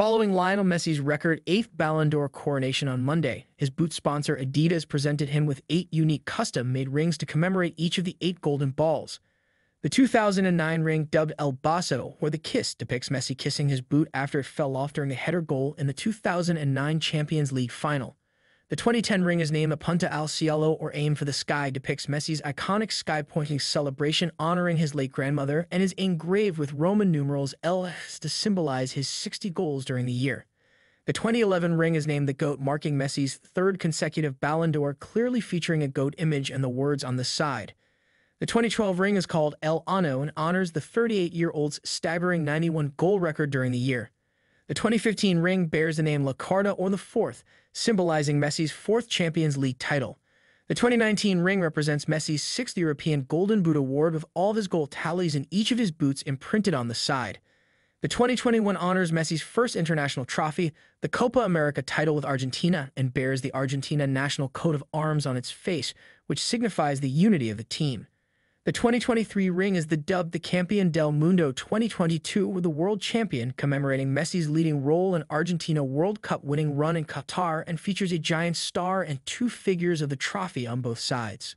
Following Lionel Messi's record eighth Ballon d'Or coronation on Monday, his boot sponsor Adidas presented him with eight unique custom-made rings to commemorate each of the eight golden balls. The 2009 ring, dubbed El Beso, or the Kiss, depicts Messi kissing his boot after it fell off during a header goal in the 2009 Champions League final. The 2010 ring is named the Punta al Cielo, or Aim for the Sky, depicts Messi's iconic sky-pointing celebration honoring his late grandmother and is engraved with Roman numerals L to symbolize his 60 goals during the year. The 2011 ring is named the GOAT, marking Messi's third consecutive Ballon d'Or, clearly featuring a GOAT image and the words on the side. The 2012 ring is called El Año and honors the 38-year-old's staggering 91 goal record during the year. The 2015 ring bears the name La Cuarta or the Fourth, symbolizing Messi's fourth Champions League title. The 2019 ring represents Messi's sixth European Golden Boot Award with all of his goal tallies in each of his boots imprinted on the side. The 2021 honors Messi's first international trophy, the Copa America title with Argentina, and bears the Argentina national coat of arms on its face, which signifies the unity of the team. The 2023 ring is the dubbed the Campeón del Mundo 2022 with the world champion commemorating Messi's leading role in Argentina World Cup winning run in Qatar and features a giant star and two figures of the trophy on both sides.